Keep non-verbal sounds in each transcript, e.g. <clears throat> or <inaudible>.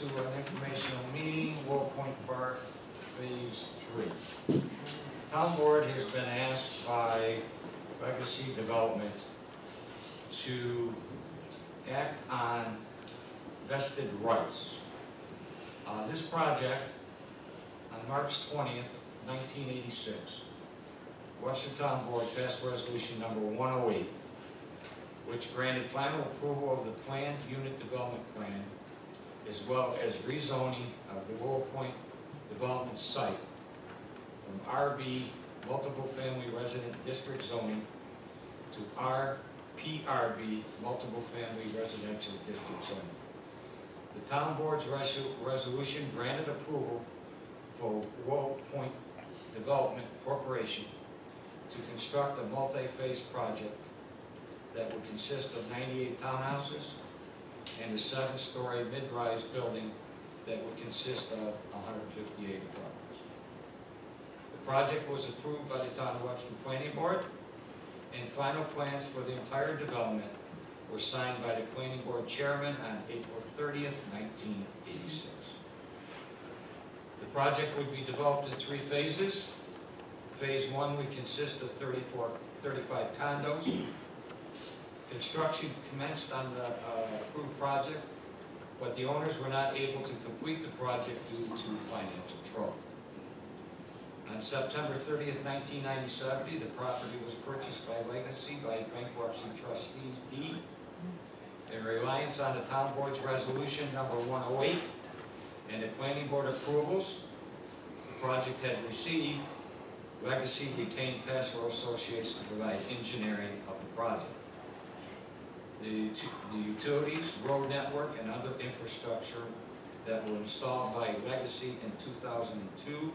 to an informational meeting, Willow Point Park, Phase Three. Town Board has been asked by Legacy Development to act on vested rights. Uh, This project, on March twentieth, nineteen eighty-six, Webster Town Board passed resolution number one oh eight, which granted final approval of the planned unit development plan, as well as rezoning of the Willow Point development site from RB, multiple family resident district zoning, to RPRB, multiple family residential district zoning. The town board's resolution granted approval for Willow Point Development Corporation to construct a multi-phase project that would consist of 98 townhouses and a seven-story mid-rise building that would consist of 158 apartments. The project was approved by the Town of Webster Planning Board, and final plans for the entire development were signed by the Planning Board Chairman on April 30th, 1986. The project would be developed in three phases. Phase one would consist of 34, 35 condos. Construction commenced on the uh, approved project, but the owners were not able to complete the project due to financial trouble. On September 30th, 1997, the property was purchased by Legacy by bankruptcy trustees deed in reliance on the town board's resolution number 108 and the planning board approvals the project had received, Legacy retained Passero Associates to provide engineering of the project. The the utilities, road network, and other infrastructure that were installed by Legacy in 2002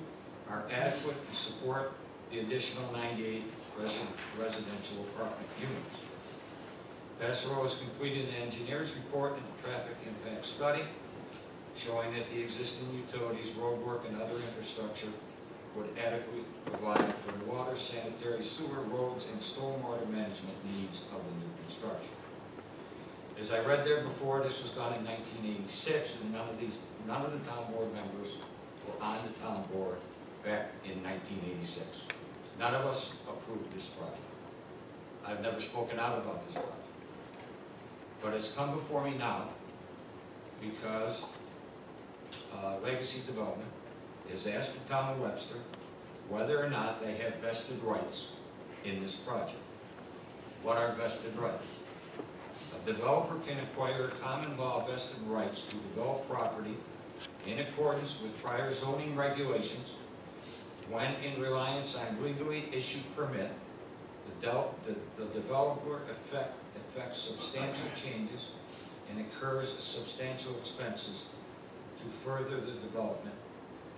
are adequate to support the additional 98 resi- residential apartment units. Passero has completed an engineer's report and a traffic impact study showing that the existing utilities, roadwork, and other infrastructure would adequately provide for the water, sanitary, sewer, roads, and stormwater management needs of the new construction. As I read there before, this was done in 1986, and none of these, none of the town board members were on the town board back in 1986. None of us approved this project. I've never spoken out about this project. But it's come before me now because uh, Legacy Development has asked the town of Webster whether or not they have vested rights in this project. What are vested rights? Developer can acquire common law vested rights to develop property in accordance with prior zoning regulations when in reliance on legally issued permit, the the the developer effect, effects substantial changes and incurs substantial expenses to further the development,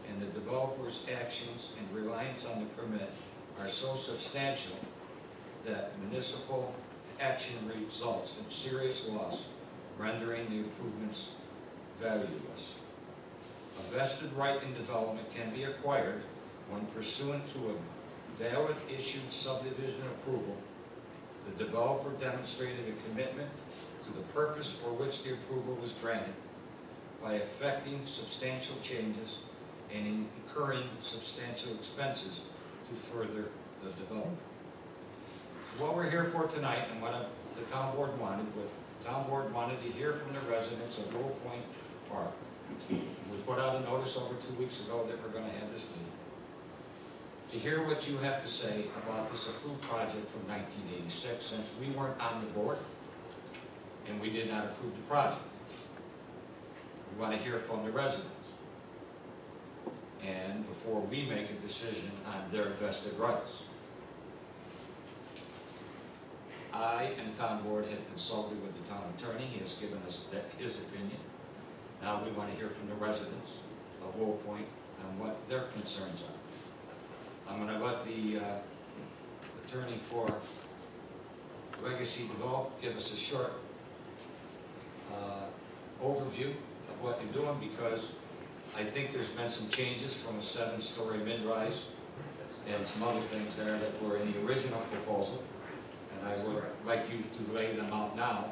and the developer's actions and reliance on the permit are so substantial that municipal action results in serious loss, rendering the improvements valueless. A vested right in development can be acquired when pursuant to a valid issued subdivision approval, the developer demonstrated a commitment to the purpose for which the approval was granted by effecting substantial changes and incurring substantial expenses to further the development. What we're here for tonight and what the town board wanted, what the town board wanted to hear from the residents of Willow Point Park. We put out a notice over two weeks ago that we're gonna have this meeting. To hear what you have to say about this approved project from nineteen eighty-six, since we weren't on the board and we did not approve the project. We want to hear from the residents. And before we make a decision on their vested rights. I and town board have consulted with the town attorney, he has given us his opinion. Now we want to hear from the residents of Willow Point on what their concerns are. I'm gonna let the, uh, attorney for Legacy Develop give us a short, uh, overview of what you're doing, because I think there's been some changes from a seven-story mid-rise and some other things there that were in the original proposal. And I would like you to lay them out now,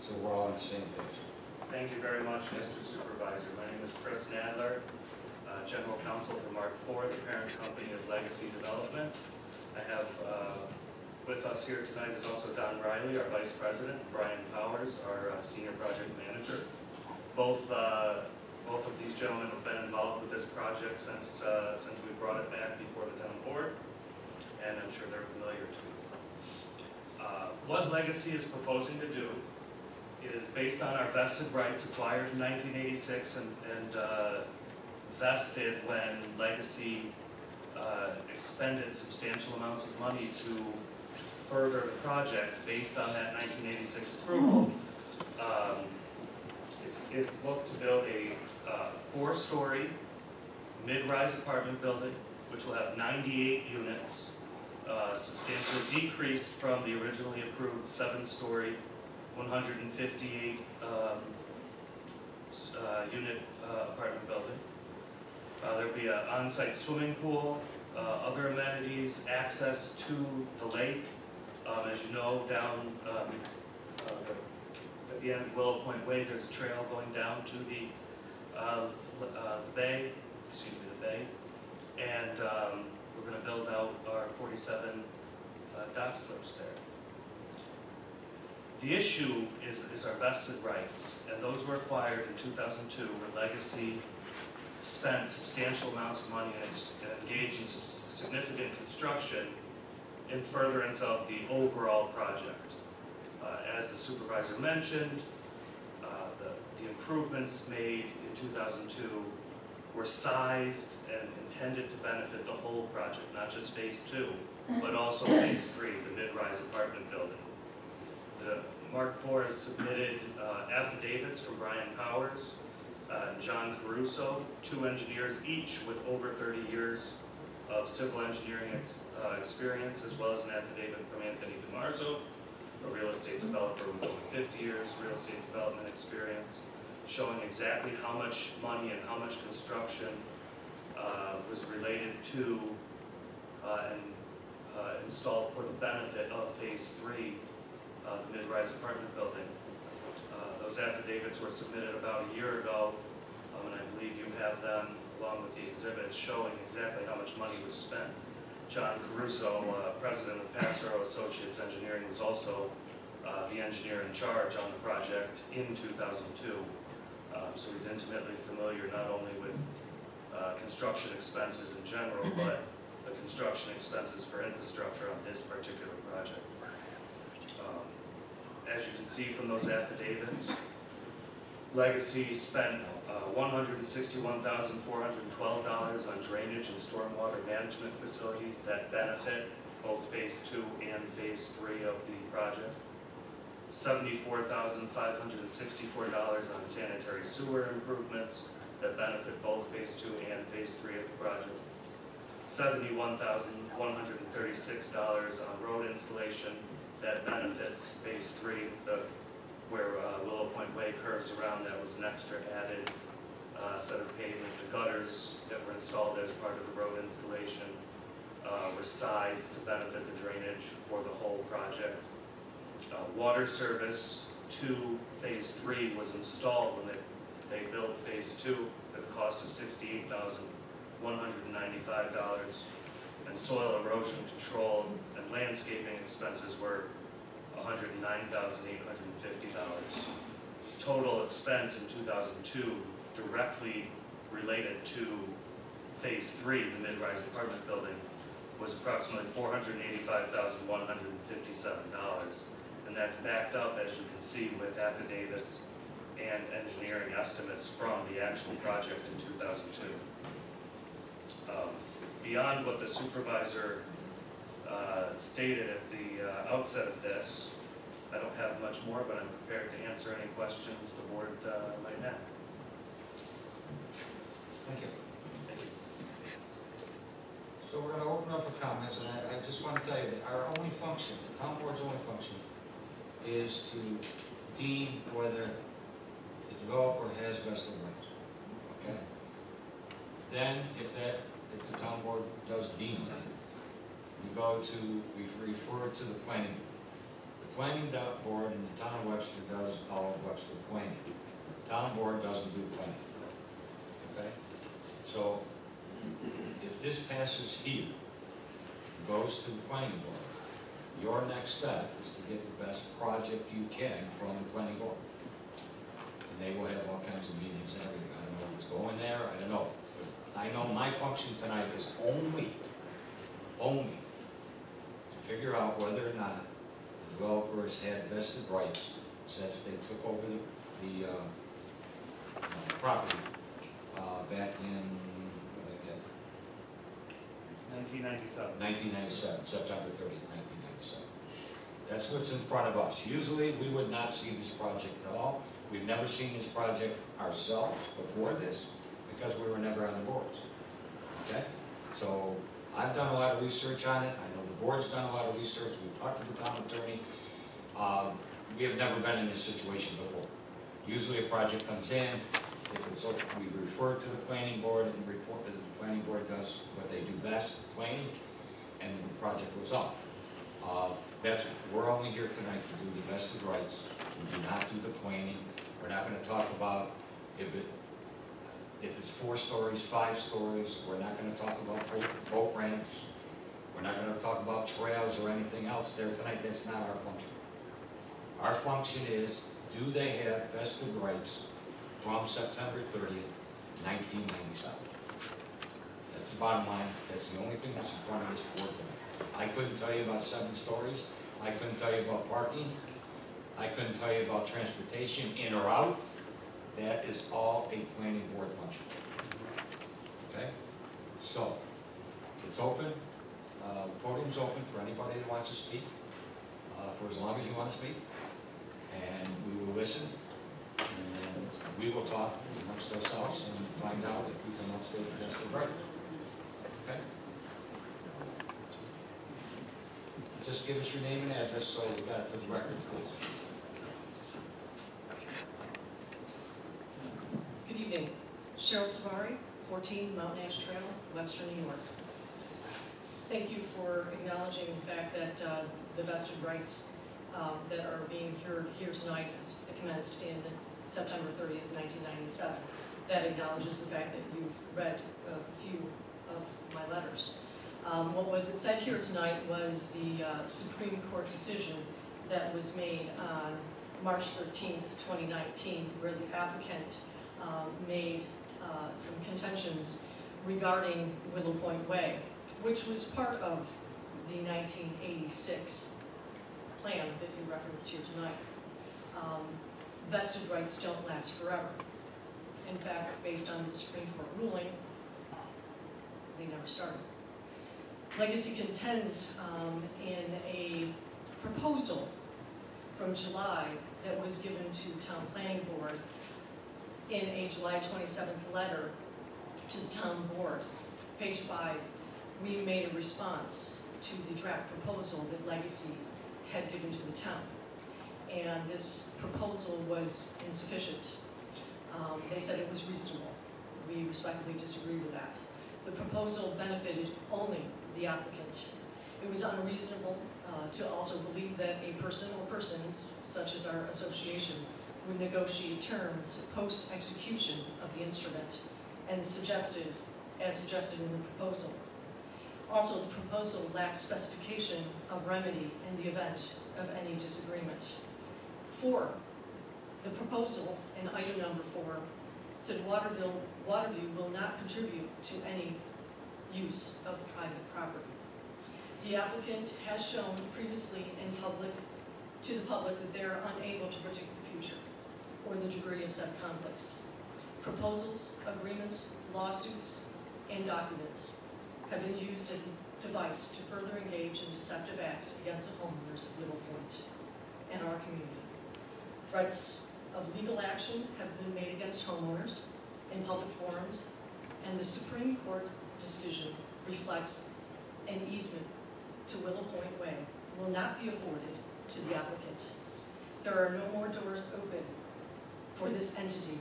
so we're all on the same page. Thank you very much, Mr. Supervisor. My name is Chris Nadler, uh, General counsel for Mark IV, the parent company of Legacy Development. I have uh, with us here tonight is also Don Riley, our vice president, Brian Powers, our uh, senior project manager. Both, uh, both of these gentlemen have been involved with this project since, uh, since we brought it back before the town board, and I'm sure they're familiar to. Uh, What Legacy is proposing to do is based on our vested rights acquired in 1986 and, and uh, vested when Legacy uh, expended substantial amounts of money to further the project based on that 1986 approval. um, Is, is to build a uh, four-story mid-rise apartment building, which will have 98 units, uh, substantially decreased from the originally approved seven-story, 158 um, uh, unit uh, apartment building. Uh, There'll be an on-site swimming pool, uh, other amenities, access to the lake. Um, As you know, down um, uh, at the end of Willow Point Way, there's a trail going down to the the bay, excuse me, the bay. And we're gonna build out our 47 uh, dock slips there. The issue is, is our vested rights, and those were acquired in 2002 when Legacy spent substantial amounts of money and engaged in significant construction in furtherance of the overall project. Uh, As the supervisor mentioned, uh, the, the improvements made in 2002 were sized and intended to benefit the whole project, not just phase two, but also phase three, the mid-rise apartment building. The, Mark IV has submitted uh, affidavits from Brian Powers, uh, John Caruso, two engineers each with over thirty years of civil engineering ex- uh, experience, as well as an affidavit from Anthony DiMarzo, a real estate developer with over fifty years real estate development experience, showing exactly how much money and how much construction uh, was related to uh, and uh, installed for the benefit of phase three, the mid-rise apartment building. Uh, Those affidavits were submitted about a year ago, um, and I believe you have them along with the exhibits showing exactly how much money was spent. John Caruso, uh, president of Passero Associates Engineering, was also uh, the engineer in charge on the project in 2002. Um, So he's intimately familiar not only with uh, construction expenses in general, but the construction expenses for infrastructure on this particular project. Um, As you can see from those affidavits, Legacy spent uh, $161,412 on drainage and stormwater management facilities that benefit both Phase 2 and Phase 3 of the project. $74,564 on sanitary sewer improvements that benefit both Phase 2 and Phase 3 of the project. $71,136 on road installation that benefits Phase 3, the, where uh, Willow Point Way curves around, that was an extra added uh, set of pavement. The gutters that were installed as part of the road installation uh, were sized to benefit the drainage for the whole project. Water service to Phase 3 was installed when they, they built Phase 2 at the cost of $68,195. And soil erosion control and landscaping expenses were $109,850. Total expense in 2002 directly related to Phase 3, the mid-rise apartment building, was approximately $485,157. And that's backed up, as you can see, with affidavits and engineering estimates from the actual project in 2002. Um, Beyond what the supervisor uh, stated at the uh, outset of this, I don't have much more, but I'm prepared to answer any questions the board uh, might have. Thank you. Thank you. So we're gonna open up for comments, and I, I just want to tell you that our only function, the town board's only function, is to deem whether the developer has vested rights, okay? Then, if that, if the town board does deem that, we go to, we refer to the planning. The planning board in the town of Webster does all of Webster planning. The Town board doesn't do planning. Okay? So, if this passes here, goes to the planning board, your next step is to get the best project you can from the planning board. And they will have all kinds of meetings and everything, I don't know what's going there, I don't know. But I know my function tonight is only, only to figure out whether or not the developers had vested rights since they took over the, the, uh, uh, property, uh, back in, what did I get? Nineteen ninety-seven. 1997, September 30th, 1997. That's what's in front of us. Usually, we would not see this project at all. We've never seen this project ourselves before this, because we were never on the boards. Okay? So, I've done a lot of research on it, I know the board's done a lot of research, we've talked to the town attorney. Um, We have never been in this situation before. Usually, a project comes in, if it's, open, we refer to the planning board and report, that the planning board does what they do best, planning, and the project goes on. Uh, That's, we're only here tonight to do the vested rights, we do not do the planning, we're not gonna talk about if it, if it's four stories, five stories, we're not gonna talk about boat, ramps, we're not gonna talk about trails or anything else there tonight, that's not our function. Our function is, do they have vested rights from September thirtieth, nineteen ninety-seven? That's the bottom line, that's the only thing that's in front of board tonight. I couldn't tell you about seven stories, I couldn't tell you about parking, I couldn't tell you about transportation, in or out. That is all a planning board function. Okay? So, it's open, uh, the podium's open for anybody that wants to speak, uh, for as long as you want to speak. And we will listen, and we will talk amongst ourselves and find out if we can update the best of. Okay? Just give us your name and address so we got it for the record, please. Good evening. Cheryl Savari, 14 Mountain Ash Trail, Webster, New York. Thank you for acknowledging the fact that uh, the vested rights um, that are being heard here tonight is commenced in September 30th, 1997. That acknowledges the fact that you've read a few of my letters. Um, What was said here tonight was the uh, Supreme Court decision that was made on March 13th, 2019, where the applicant um, made uh, some contentions regarding Willow Point Way, which was part of the 1986 plan that you referenced here tonight. Um, Vested rights don't last forever. In fact, based on the Supreme Court ruling, they never started. Legacy contends um, in a proposal from July that was given to the town planning board in a July 27th letter to the town board, page five, we made a response to the draft proposal that Legacy had given to the town. And this proposal was insufficient. Um, They said it was reasonable. We respectfully disagree with that. The proposal benefited only the applicant. It was unreasonable uh, to also believe that a person or persons, such as our association, would negotiate terms post-execution of the instrument and suggested, as suggested in the proposal. Also, the proposal lacked specification of remedy in the event of any disagreement. Four, the proposal in item number four said Waterville, Waterview will not contribute to any use of private property. The applicant has shown previously in public, to the public, that they are unable to predict the future or the degree of said conflicts. Proposals, agreements, lawsuits, and documents have been used as a device to further engage in deceptive acts against the homeowners of Willow Point and our community. Threats of legal action have been made against homeowners in public forums, and the Supreme Court decision reflects an easement to Willow Point Way will not be afforded to the applicant. There are no more doors open for this entity.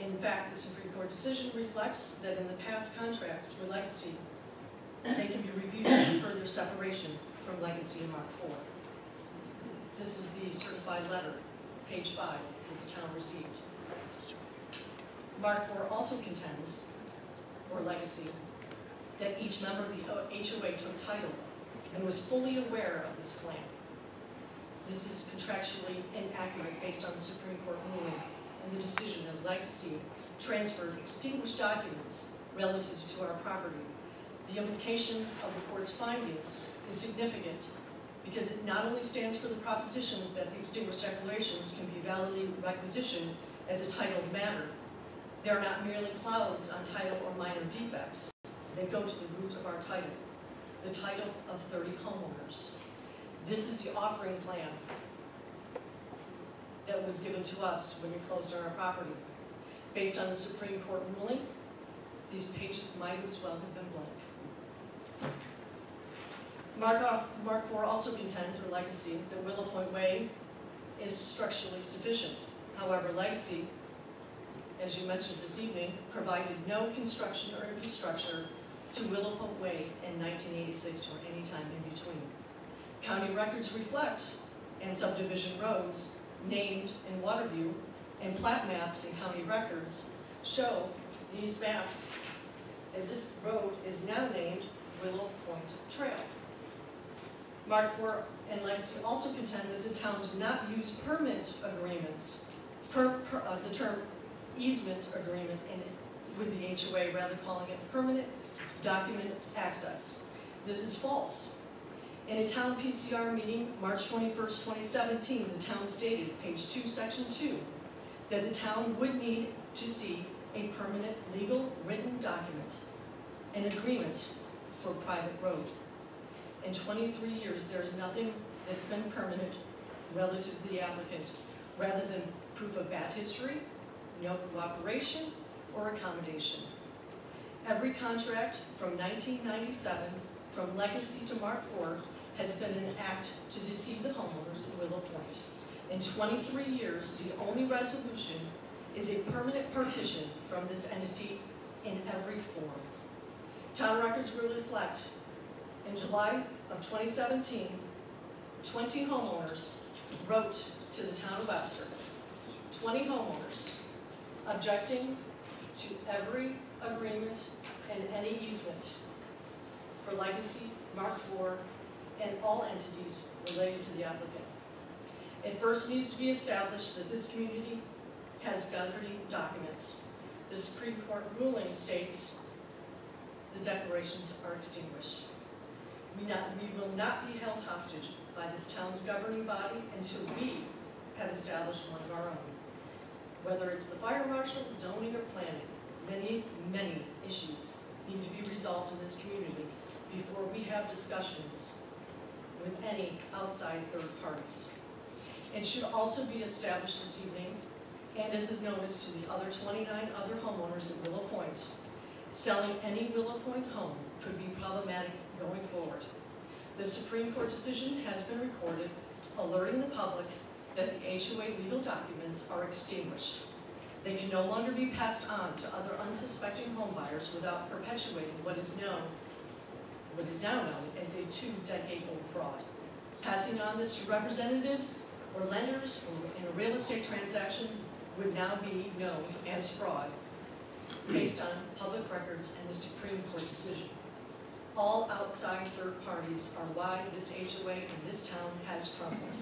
In fact, the Supreme Court decision reflects that in the past contracts with Legacy, they can be reviewed for further separation from Legacy and Mark IV. This is the certified letter, page five, that the town received. Mark IV also contends or legacy, that each member of the HOA took title and was fully aware of this claim. This is contractually inaccurate based on the Supreme Court ruling and the decision as legacy transferred extinguished documents relative to our property. The implication of the court's findings is significant because it not only stands for the proposition that the extinguished declarations can be validly requisitioned as a titled matter, they are not merely clouds on title or minor defects. They go to the root of our title, the title of 30 homeowners. This is the offering plan that was given to us when we closed on our property. Based on the Supreme Court ruling, these pages might as well have been blank. Mark off, Mark IV also contends, or legacy, that Willow Point Way is structurally sufficient. However, legacy, as you mentioned this evening, provided no construction or infrastructure to Willow Point Way in nineteen eighty-six or any time in between. County records reflect, and subdivision roads named in Waterview, and plat maps and county records show these maps as this road is now named Willow Point Trail. Mark IV and Legacy also contend that the town did not use permit agreements, per, per, uh, the term easement agreement in, with the HOA, rather calling it permanent document access. This is false. In a town PCR meeting, March twenty-first, twenty seventeen, the town stated, page two, section two, that the town would need to see a permanent legal written document, an agreement for private road. In twenty-three years, there is nothing that's been permanent relative to the applicant, rather than proof of bad history, no cooperation, or accommodation. Every contract from nineteen ninety-seven, from Legacy to Mark IV, has been an act to deceive the homeowners in Willow Point. In twenty-three years, the only resolution is a permanent partition from this entity in every form. Town records will reflect, in July of 2017, 20 homeowners wrote to the town of Webster, 20 homeowners objecting to every agreement and any easement for Legacy, Mark IV, and all entities related to the applicant. It first needs to be established that this community has governing documents. The Supreme Court ruling states the declarations are extinguished. We not, we will not be held hostage by this town's governing body until we have established one of our own. Whether it's the fire marshal, zoning, or planning, many, many issues need to be resolved in this community before we have discussions with any outside third parties. It should also be established this evening, and as is noticed to the other 29 other homeowners at Willow Point, selling any Willow Point home could be problematic going forward. The Supreme Court decision has been recorded alerting the public that the HOA legal documents are extinguished. They can no longer be passed on to other unsuspecting homebuyers without perpetuating what is known, what is now known as a two-decade-old fraud. Passing on this to representatives or lenders or in a real estate transaction would now be known as fraud based on public records and the Supreme Court decision. All outside third parties are why this HOA in this town has crumbled.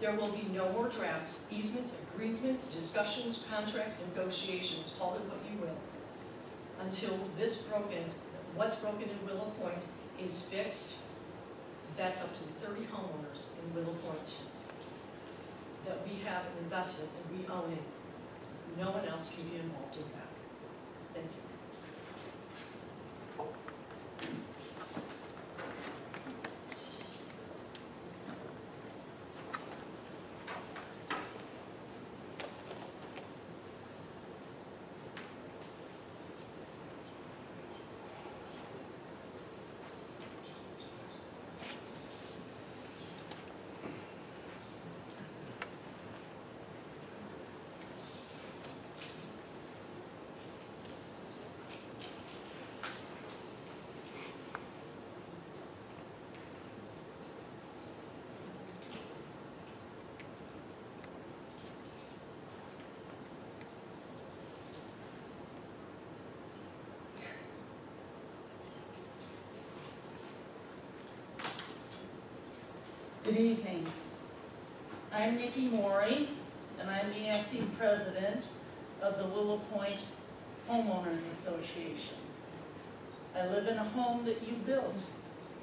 There will be no more drafts, easements, agreements, discussions, contracts, negotiations, call it what you will, until this broken, what's broken in Willow Point is fixed. That's up to the 30 homeowners in Willow Point that we have an investment and we own it. No one else can be involved in that. Thank you. Good evening. I'm Nikki Maury, and I'm the acting president of the Willow Point Homeowners Association. I live in a home that you built,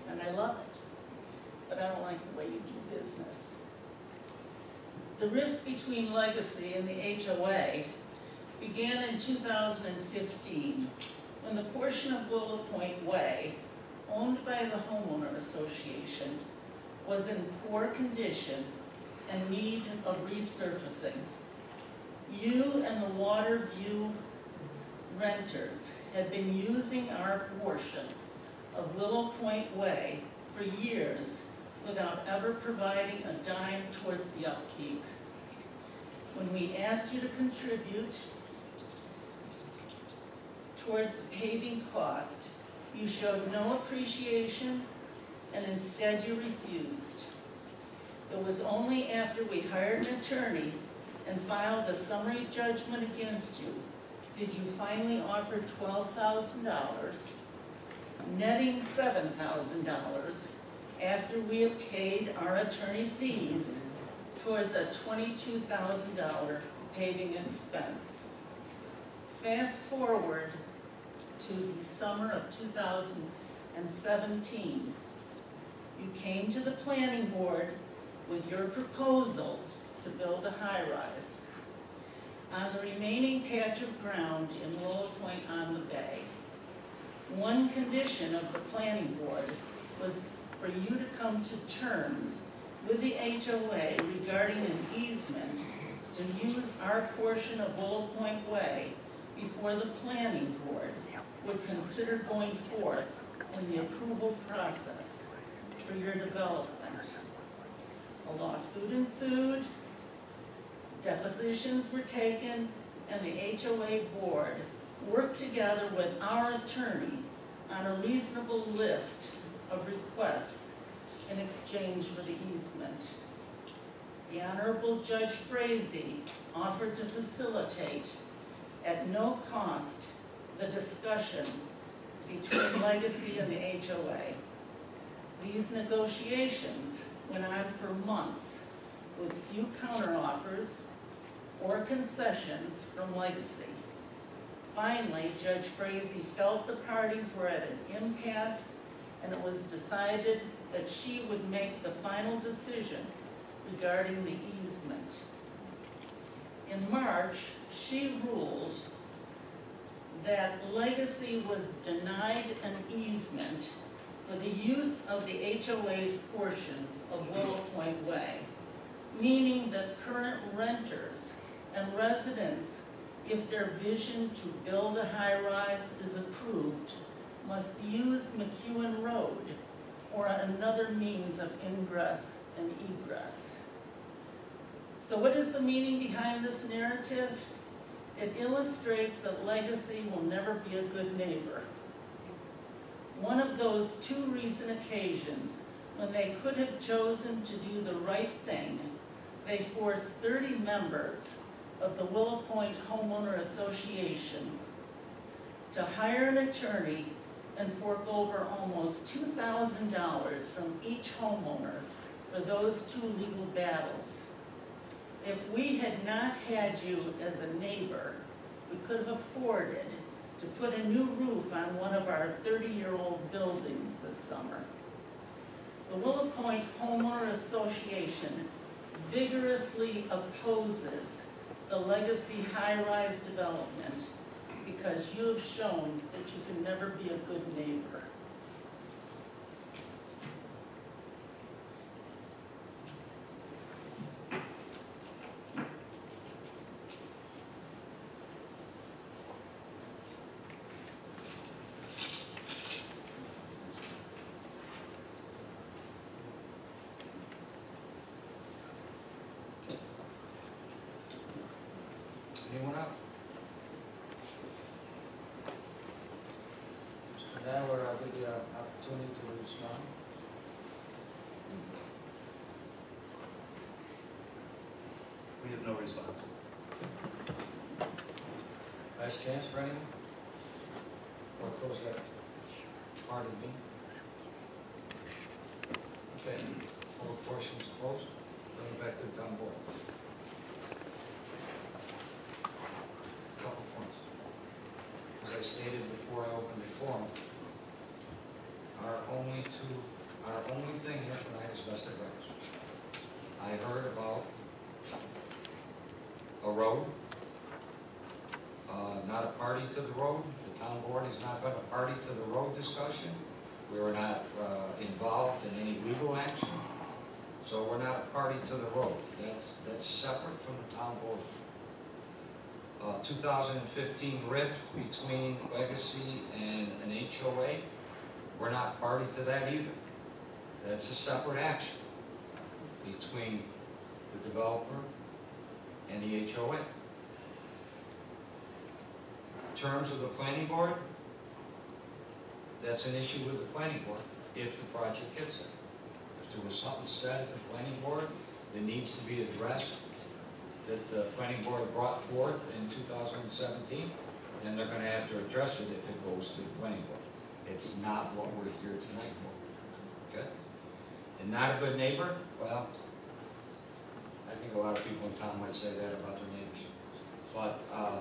and I love it, but I don't like the way you do business. The rift between Legacy and the HOA began in 2015, when the portion of Willow Point Way, owned by the homeowner association, was in poor condition and need of resurfacing. You and the Water View renters had been using our portion of Willow Point Way for years without ever providing a dime towards the upkeep. When we asked you to contribute towards the paving cost, you showed no appreciation and instead you refused. It was only after we hired an attorney and filed a summary judgment against you did you finally offer twelve thousand dollars, netting seven thousand dollars after we had paid our attorney fees towards a twenty-two thousand dollar paving expense. Fast forward to the summer of two thousand and seventeen. You came to the planning board with your proposal to build a high-rise on the remaining patch of ground in Willow Point on the Bay. One condition of the planning board was for you to come to terms with the HOA regarding an easement to use our portion of Willow Point Way before the planning board would consider going forth in the approval process for your development. A lawsuit ensued, depositions were taken, and the HOA board worked together with our attorney on a reasonable list of requests in exchange for the easement. The Honorable Judge Frazee offered to facilitate, at no cost, the discussion between Legacy and the HOA. These negotiations went on for months with few counteroffers or concessions from Legacy. Finally, Judge Frazee felt the parties were at an impasse and it was decided that she would make the final decision regarding the easement. In March, she ruled that Legacy was denied an easement for the use of the HOA's portion of Willow Point Way, meaning that current renters and residents, if their vision to build a high-rise is approved, must use McEwen Road or another means of ingress and egress. So what is the meaning behind this narrative? It illustrates that legacy will never be a good neighbor. One of those two recent occasions when they could have chosen to do the right thing, they forced thirty members of the Willow Point Homeowner Association to hire an attorney and fork over almost two thousand dollars from each homeowner for those two legal battles. If we had not had you as a neighbor, we could have afforded to put a new roof on one of our thirty-year-old buildings this summer. The Willow Point Homeowner Association vigorously opposes the legacy high-rise development because you have shown that you can never be a good neighbor. Anyone else? So now we're, give you an opportunity to respond. We have no response. Last chance for anyone? Or close that part of me? Okay, public portion is closed, bring it back to the town board. Couple points. As I stated before I opened the forum, our only two, our only thing here tonight is vested rights. I heard about a road, uh, not a party to the road, the town board has not been a party to the road discussion. We were not, uh, involved in any legal action, so we're not a party to the road. That's, that's separate from the town board. Uh, two thousand and fifteen rift between Legacy and an HOA, we're not party to that either. That's a separate action between the developer and the HOA. Terms of the planning board, that's an issue with the planning board if the project gets it. If there was something said at the planning board that needs to be addressed, that the planning board brought forth in two thousand and seventeen, and they're gonna have to address it if it goes to the planning board. It's not what we're here tonight for, okay? And not a good neighbor, well, I think a lot of people in town might say that about their neighbors. But, uh,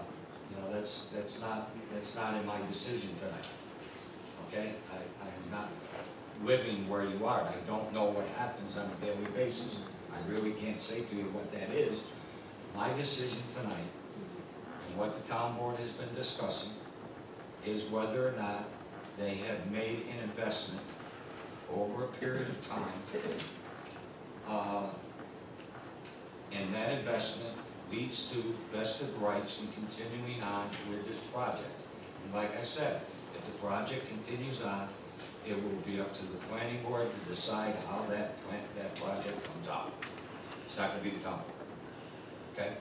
you know, that's, that's not, that's not in my decision tonight, okay? I, I am not living where you are, I don't know what happens on a daily basis. I really can't say to you what that is. My decision tonight, and what the town board has been discussing, is whether or not they have made an investment over a period of time. uh, And that investment leads to vested rights in continuing on with this project. And like I said, if the project continues on, it will be up to the planning board to decide how that that project comes out. It's not gonna be the town board. Okay?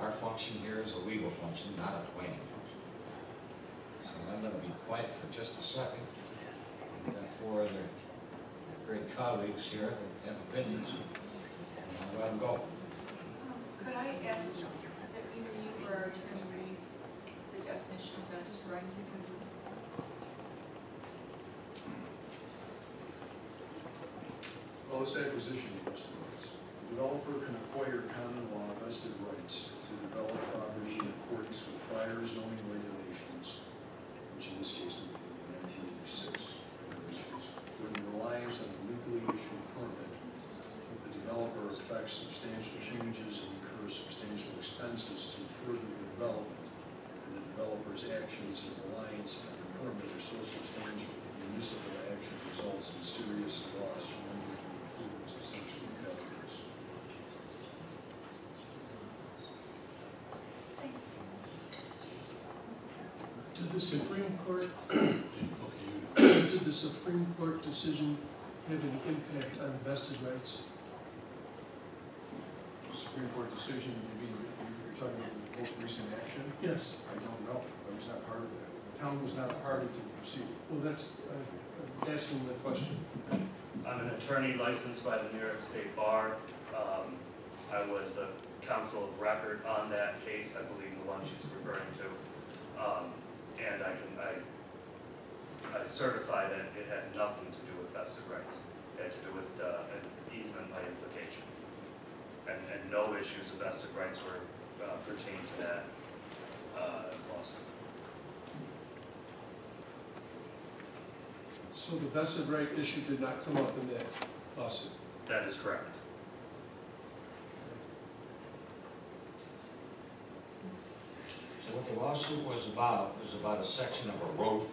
Our function here is a legal function, not a planning function. So I'm gonna be quiet for just a second. We've got four other great colleagues here that have opinions. I'll let them go. Um, could I ask that either you or Attorney reads the definition of vested rights and convenes? Well, it's acquisition of vested rights. The developer can acquire common law vested rights to develop property in accordance with prior zoning regulations, which in this case would be the nineteen eighty-six regulations, with reliance on a legally issued permit. The developer effects substantial changes and incurs substantial expenses to further the development. And the developer's actions in reliance on the permit are so substantial that municipal action results in serious loss rendering the improvements essentially valueless. Did the Supreme Court, <clears throat> did the Supreme Court decision have an impact on vested rights? The Supreme Court decision, you mean, you're talking about the most recent action? Yes. I don't know, I was not part of that. The town was not a party to the proceeding. Well, that's, uh, asking the question. I'm an attorney licensed by the New York State Bar. Um, I was the counsel of record on that case, I believe the one she's referring to. Um, And I can, I, I certify that it had nothing to do with vested rights. It had to do with uh, an easement by implication. And, and no issues of vested rights were uh, pertained to that uh, lawsuit. So the vested right issue did not come up in that lawsuit? That is correct. The lawsuit was about, was about a section of a road.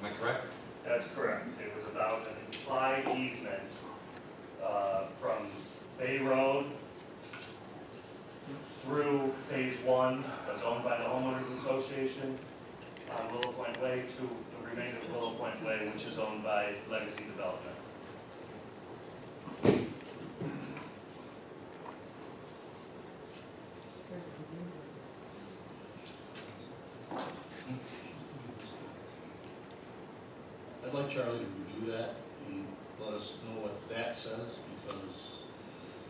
Am I correct? That's correct. It was about an implied easement uh, from Bay Road through Phase One, that's owned by the homeowners association, on Willow Point Way to the remainder of Willow Point Way, which is owned by Legacy Development. I'd like Charlie to review that and let us know what that says, because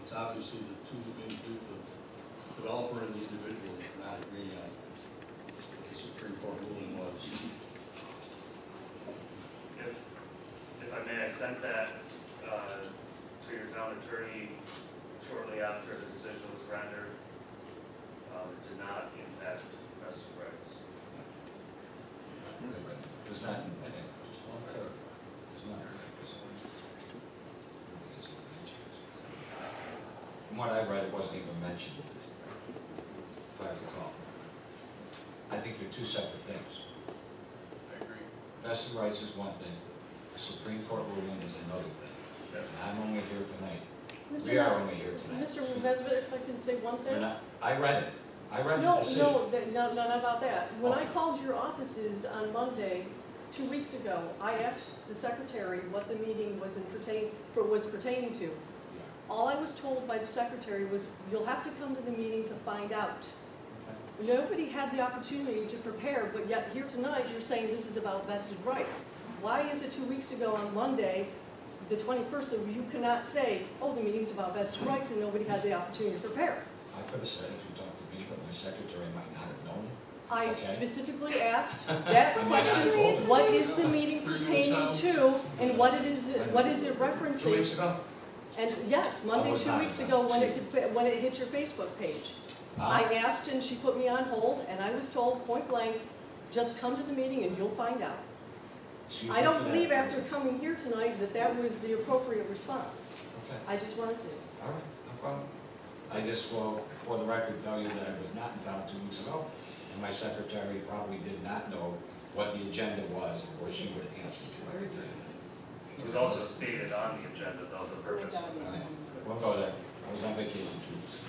it's obviously the two, the developer and the individual are not agreeing on what the Supreme Court ruling was. If, if I may, I sent that uh, to your town attorney shortly after the decision was rendered. Um, it did not impact vested rights. Does not, Just one clear. does not. From what I read, it wasn't even mentioned, if I recall. I think they're two separate things. I agree. Vested rights is one thing, the Supreme Court ruling is another thing. And I'm only here tonight, we are only here tonight. Mr. Nesbitt, if I can say one We're thing? not, I read it, I read the No, decision. no, that- no, not about that. When I Okay. called your offices on Monday, two weeks ago, I asked the secretary what the meeting was in pertain, for- was pertaining to. All I was told by the secretary was, you'll have to come to the meeting to find out. Okay. Nobody had the opportunity to prepare, but yet here tonight, you're saying this is about vested rights. Why is it two weeks ago on Monday, the 21st, so you cannot say, oh, the meeting's about vested rights, and nobody had the opportunity to prepare? I could have said if you talked to me, but my secretary might not have known. I Okay. specifically asked <laughs> that I might not have told question, what is the meeting pertaining to, and what it is, what is it Two referencing? weeks ago? And yes, Monday, two weeks ago, when it, when it hit your Facebook page. Uh-huh. I asked and she put me on hold, and I was told point blank, just come to the meeting and you'll find out. I don't believe after coming here tonight that that was the appropriate response. Okay, I just want to say. all right, no problem. I just will, for the record, tell you that I was not in town two weeks ago, and my secretary probably did not know what the agenda was, or she would have answered you every day. It was also stated on the agenda, though, the purpose. All right, We'll go there, I was on vacation two weeks.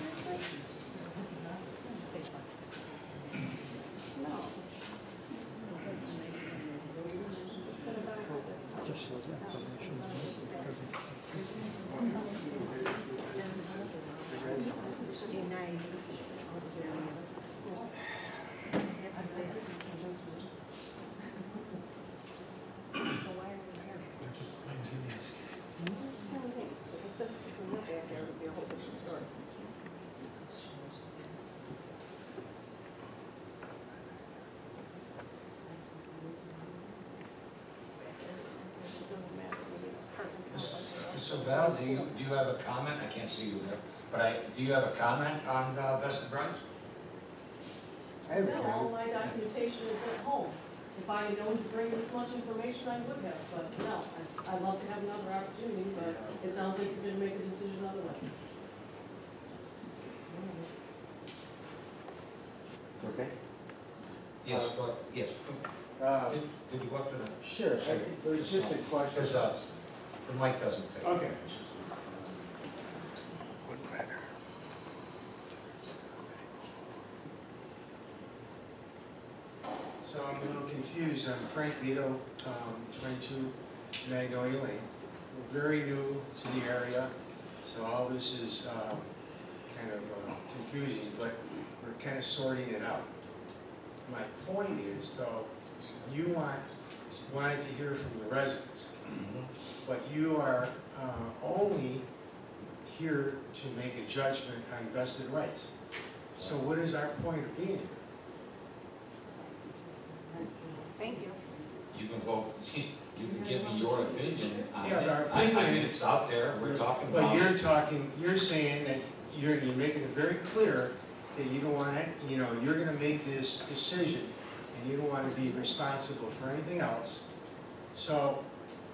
So Val, do you, do you have a comment? I can't see you there, but I, do you have a comment on uh, vested rights? No, all my documentation is at home. If I had known to bring this much information, I would have, but no, I- I'd love to have another opportunity, but it sounds like you're gonna make a decision otherwise. Okay. Yes, go, yes, Uh, could, could you go up to the, Sure, I- there's just a question. because, uh, the mic doesn't pick. Okay. So I'm a little confused. I'm Frank Vito, um, 22 Magnolia Lane. We're very new to the area, so all this is um, kind of uh, confusing, but we're kind of sorting it out. My point is, though, you want, wanted to hear from the residents. But you are uh, only here to make a judgment on vested rights. So what is our point of being here? Thank you. You can vote, <laughs> you can give me your opinion on Yeah, it. but our I, I mean, it's out there, we're talking But about you're it. talking, you're saying that you're, you're making it very clear that you don't want to, you know, you're gonna make this decision and you don't want to be responsible for anything else. So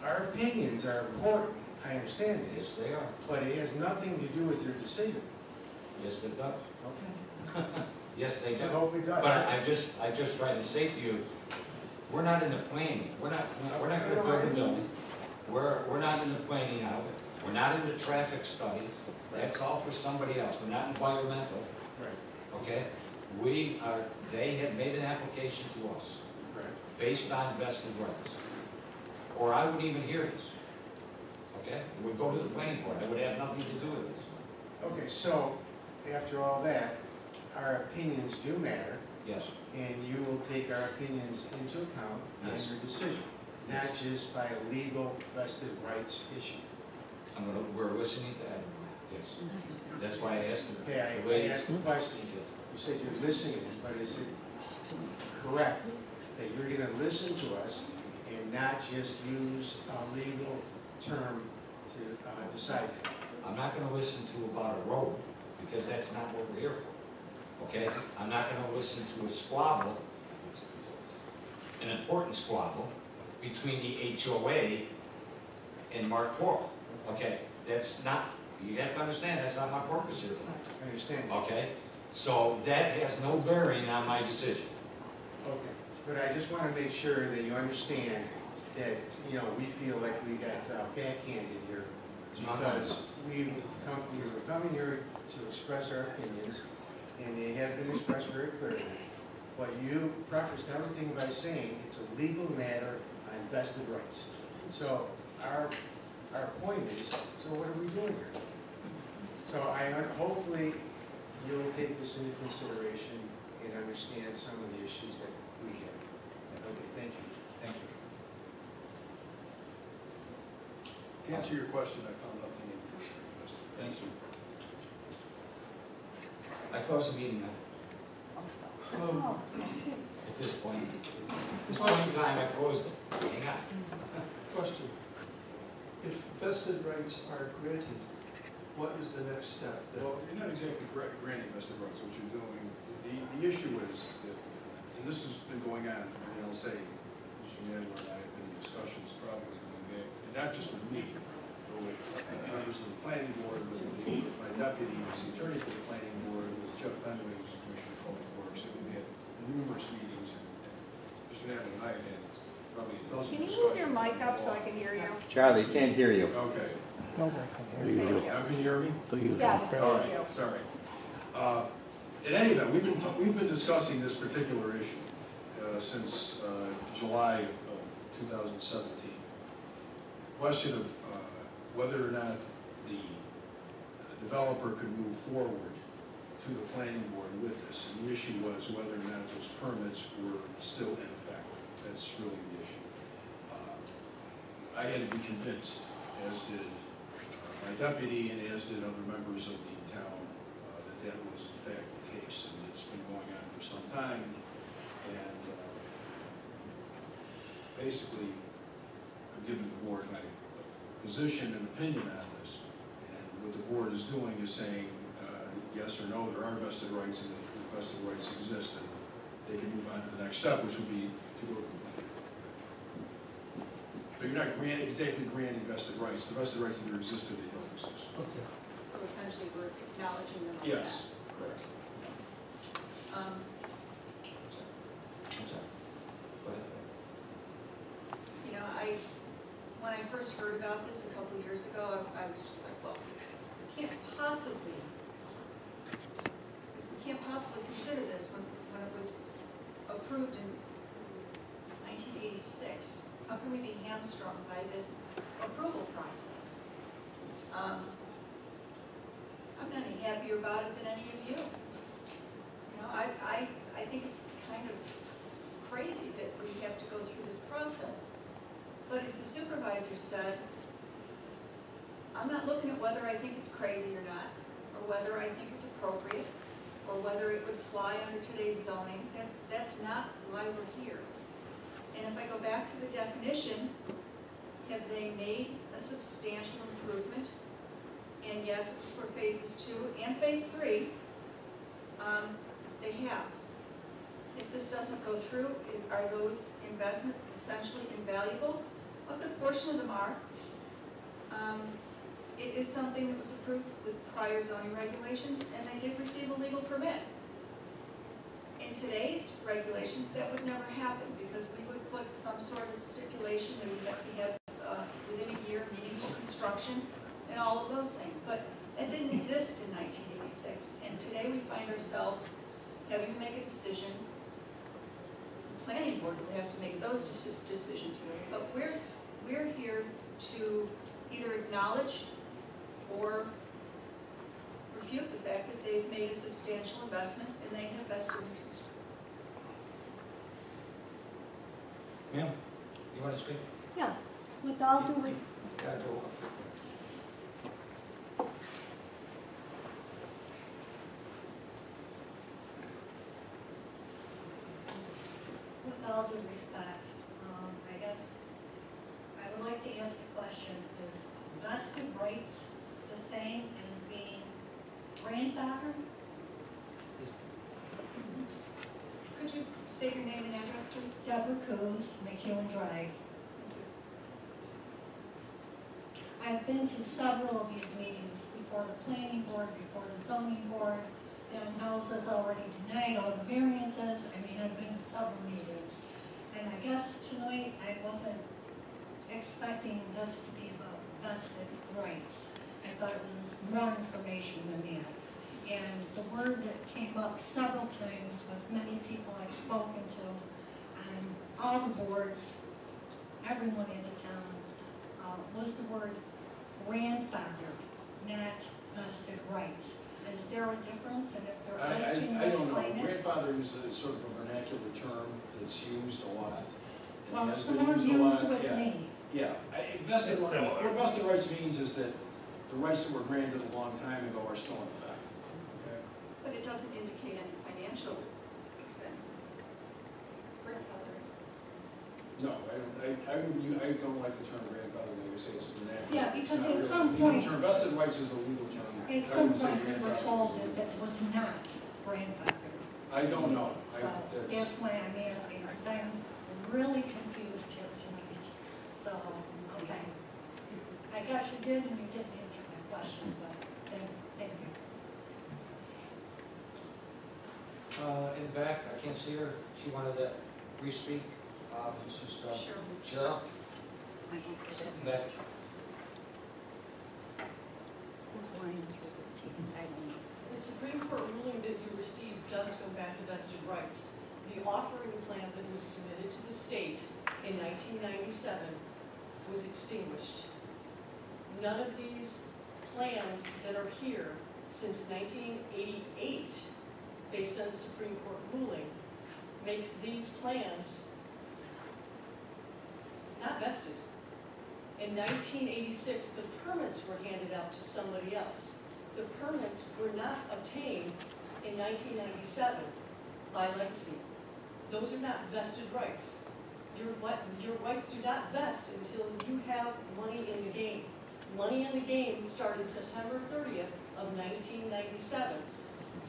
our opinions are important, I understand it, Yes, they are, but it has nothing to do with your decision. yes, it does, Okay. <laughs> yes, they do. I hope it does. But I just, I just tried to say to you, we're not in the planning, we're not, we're not gonna build a building. We're, we're not in the planning of it, we're not in the traffic study, that's all for somebody else, we're not environmental, Right, okay? We are, they had made an application to us right. based on vested rights. Or I wouldn't even hear this, okay? It would go to the planning board, I would have nothing to do with this. Okay, so after all that, our opinions do matter Yes, and you will take our opinions into account in your decision, not just by a legal vested rights issue. I'm gonna, we're listening to everyone, yes. Mm-hmm. That's why I asked the Okay, the I, way. I asked a question, you said you're listening, but is it correct that you're gonna listen to us and not just use a legal term to uh, decide that? I'm not gonna listen to about a road, because that's not what we're here for, okay? I'm not gonna listen to a squabble, an important squabble, between the HOA and Mark Quarrel, okay? That's not, you have to understand, that's not my purpose here tonight. I understand. Okay, so that has no bearing on my decision. Okay, but I just want to make sure that you understand that, you know, we feel like we got uh, backhanded here. Because we come, we were coming here to express our opinions, and they have been expressed very clearly. But you prefaced everything by saying it's a legal matter on vested rights. So our, our point is, so what are we doing here? So I, hopefully, you'll take this into consideration and understand some of the issues that we have. Okay, thank you. Thank you. To answer your question, I found nothing in your vested rights. Thank you. I close the meeting now, Um, at this point. This point in time, I closed it. Hang on. Question. If vested rights are granted, what is the next step? That- Well, you're not exactly granting vested rights, what you're doing, the, the issue is that, and this has been going on, and I'll say, Mr. Manuel and I have been in discussions probably going back, and not just with me, but with members of the planning board, with the- my deputy, who's the attorney for the planning board, with Jeff Benway, who's the commissioner of public works, and we had numerous meetings, and and Mr. Manuel and I had probably a dozen Can you move your mic up so I can hear you? Charlie, can't hear you. Okay, Thank you. now can you hear me? Yes, All thank you. right, sorry. Uh, In any event, we've been, ta- we've been discussing this particular issue uh, since uh, July of 2017. Question of uh, whether or not the developer could move forward to the planning board with this. And the issue was whether or not those permits were still in effect. That's really the issue. Uh, I had to be convinced, as did uh, my deputy and as did other members of the town, uh, that that was in fact the case. And it's been going on for some time. And uh, basically, given the board my position and opinion on this. And what the board is doing is saying, uh, yes or no, there are vested rights, and if the vested rights exist, then they can move on to the next step, which would be to go to the. But you're not granting, exactly granting vested rights, the vested rights that are existed, they don't exist. Okay. So essentially, we're acknowledging them on that. Yes, correct. Um, I'm sorry. Go ahead. You know, I, when I first heard about this a couple years ago, I I was just like, well, we can't possibly, we can't possibly consider this when, when it was approved in nineteen eighty-six. How can we be hamstrung by this approval process? Um, I'm not any happier about it than any of you. You know, I, I, I think it's kind of crazy that we have to go through this process. But as the supervisor said, I'm not looking at whether I think it's crazy or not, or whether I think it's appropriate, or whether it would fly under today's zoning. That's, that's not why we're here. And if I go back to the definition, have they made a substantial improvement? And yes, for phases two and phase three. Um, they have. If this doesn't go through, are those investments essentially invaluable? A good portion of them are. Um, It is something that was approved with prior zoning regulations, and they did receive a legal permit. In today's regulations, that would never happen, because we would put some sort of stipulation that we have to have, uh, within a year, meaningful construction, and all of those things. But that didn't exist in nineteen eighty-six, and today we find ourselves having to make a decision planning board will have to make those deci- decisions, but we're, we're here to either acknowledge or refute the fact that they've made a substantial investment and they have vested interest. Ma'am, you want to speak? Yeah, with all due, re- Gotta go up. with all due respect, um, I guess, I would like to ask the question, is vested rights the saying is being grandfathered? Could you state your name and address, please? Deborah Coos, McEwen Drive. I've been to several of these meetings before the planning board, before the zoning board. The house has already denied all the variances. I mean, I've been several meetings. And I guess tonight I wasn't expecting this to be about vested rights. I thought it was more information than that. And the word that came up several times with many people I've spoken to, on all the boards, everyone in the town, uh, was the word grandfather, not vested rights. Is there a difference, and if there I, is, can you I, I don't know, explain it? grandfather is a sort of a vernacular term that's used a lot. and Well, has it's the been word a used lot, with yeah. me. Yeah, I- vested, It's similar. what vested rights means is that the rights that were granted a long time ago are still in effect. Okay. But it doesn't indicate any financial expense. Grandfather. No, I don't, I, I wouldn't, u- I don't like the term grandfather, like I say, it's a vernacular. Yeah, It's because not at really some legal point- term. Vested rights is a legal term. At I some point, we were told that that was not grandfathered. I don't know. I, So that's, that's why I'm asking, because I'm really confused here tonight. So, okay. I guess you did and you didn't answer my question, but thank, thank you. Uh, in the back, I can't see her, she wanted to re-speak, uh, this is, uh, Sure. Cheryl, back. The Supreme Court ruling that you received does go back to vested rights. The offering plan that was submitted to the state in 1997 was extinguished. None of these plans that are here since 1988, based on the Supreme Court ruling, makes these plans not vested. In 1986, the permits were handed out to somebody else. The permits were not obtained in 1997 by Legacy. Those are not vested rights. Your, your rights do not vest until you have money in the game. Money in the game started September 30th of 1997.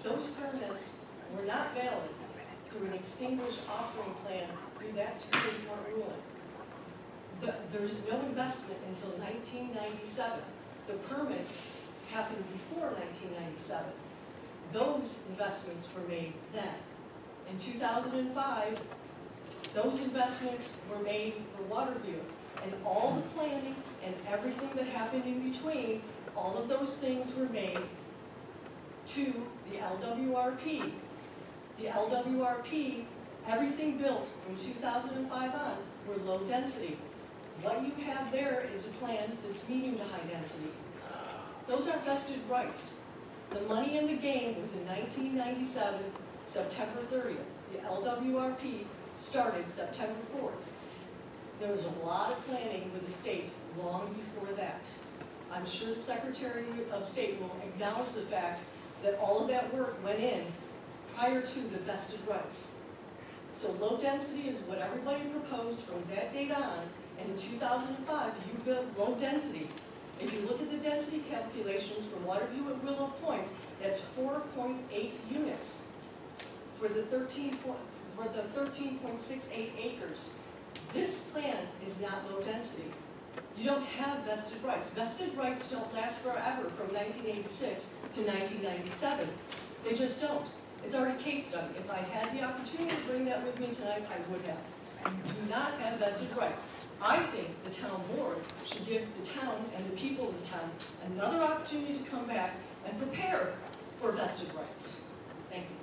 Those permits were not valid through an extinguished offering plan through that Supreme Court ruling. The- There is no investment until 1997. The permits happened before 1997. Those investments were made then. In 2005, those investments were made for Waterview. And all the planning and everything that happened in between, all of those things were made to the LWRP. The LWRP, everything built from 2005 on were low density. What you have there is a plan that's medium to high density. Those are vested rights. The money in the game was in 1997, September 30th. The LWRP started September 4th. There was a lot of planning with the state long before that. I'm sure the Secretary of State will acknowledge the fact that all of that work went in prior to the vested rights. So low density is what everybody proposed from that date on, in 2005, you built low density. If you look at the density calculations for Waterview at Willow Point, that's 4.8 units for the 13, point- for the 13.68 acres. This plan is not low density. You don't have vested rights. Vested rights don't last forever from 1986 to 1997. They just don't. It's already case study. If I had the opportunity to bring that with me tonight, I would have. You do not have vested rights. I think the town board should give the town and the people of the town another opportunity to come back and prepare for vested rights. Thank you.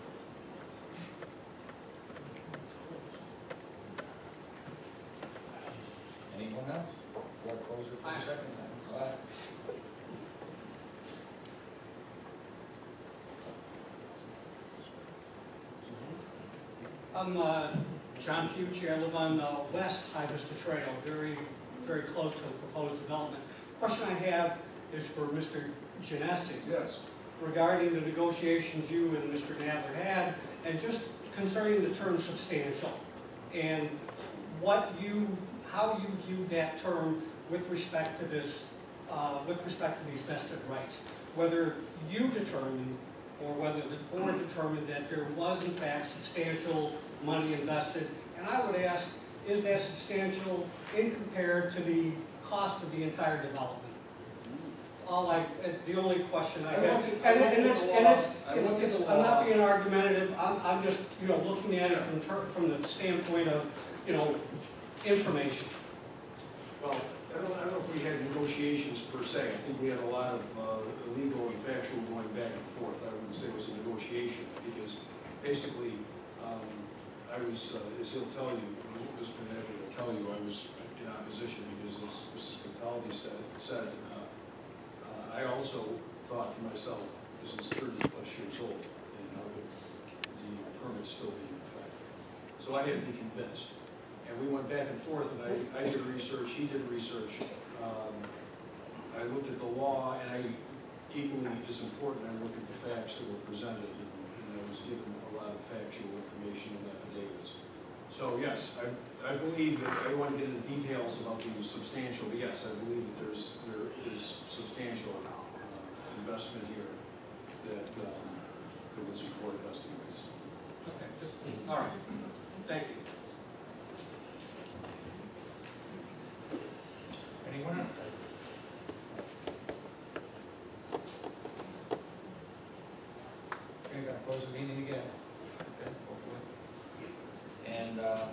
Anyone else? Before I close it for a second, go ahead. I'm uh, John Pucci, I live on uh, West High Vista Trail, very, very close to the proposed development. Question I have is for Mr. Genesi yes. regarding the negotiations you and Mr. Nadler had, and just concerning the term substantial, and what you, how you view that term with respect to this uh, with respect to these vested rights. Whether you determined, or whether the board determined that there was in fact substantial money invested. And I would ask, is that substantial in compared to the cost of the entire development? All I, uh, the only question I I have. look I And look and at it's, the and law. it's, I look at it's, the I'm not being argumentative, I'm, I'm just, you know, looking at it from, ter- from the standpoint of, you know, information. Well, I don't, I don't know if we had negotiations per se, I think we had a lot of uh, legal and factual going back and forth. I wouldn't say it was a negotiation, because basically, um, I was, uh, as he'll tell you, Mr. Benetti will tell you, I was in opposition, because as Mrs. Capaldi said, said, uh, uh, I also thought to myself, this is thirty plus years old, and how would the permit still be in effect? So I had to be convinced. And we went back and forth, and I, I did research, he did research. Um, I looked at the law, and I, equally as important, I looked at the facts that were presented, was given a lot of factual information and affidavits. So, yes, I, I believe that, I don't want to get into details about the substantial, but yes, I believe that there's, there is substantial uh, investment here that, um, that would support rights. Okay, just, all right, thank you. Anyone else? Okay, gonna close the meeting again. Okay, hopefully. And, uh,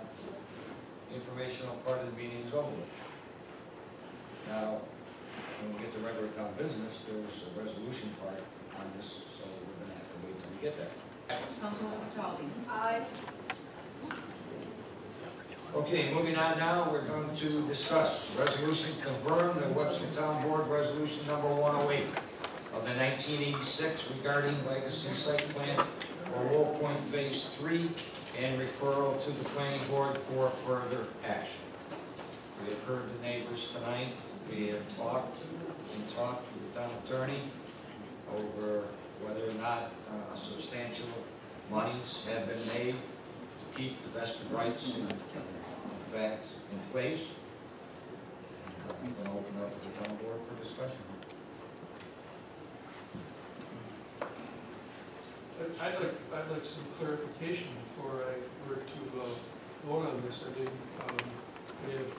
the informational part of the meeting is over with. Now, when we get to regular town business, there's a resolution part on this, so we're gonna have to wait till we get there. Councilwoman Capaldi. I, Okay, moving on now, we're going to discuss resolution confirm the Webster Town Board Resolution Number 108 of the 1986 regarding legacy site plan for Willow Point Phase 3 and referral to the planning board for further action. We have heard the neighbors tonight, we have talked and talked with the town attorney over whether or not uh, substantial monies have been made to keep the vested rights in in fact in place. And, uh, to open up to the town board for discussion. I- I'd like, I'd like some clarification before I were to uh, vote on this. I mean, um, we have